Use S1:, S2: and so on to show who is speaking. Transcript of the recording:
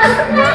S1: 我的饭